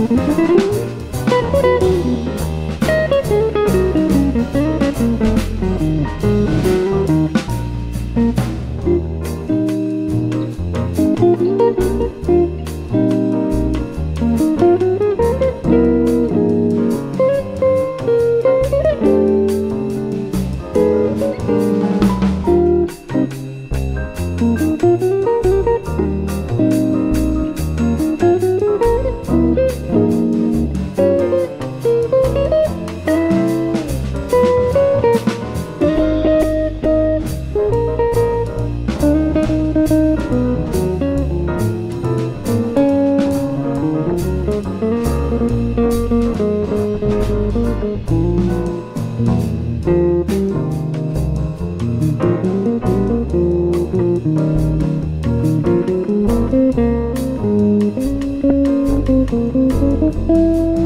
Música Música